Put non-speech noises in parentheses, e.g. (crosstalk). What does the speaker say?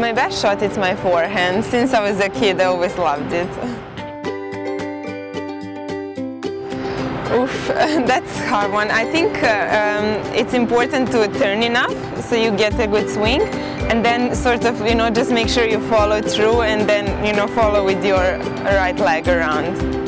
My best shot is my forehand. Since I was a kid, I always loved it. Oof, (laughs) that's a hard one. I think uh, um, it's important to turn enough so you get a good swing and then sort of, you know, just make sure you follow through and then, you know, follow with your right leg around.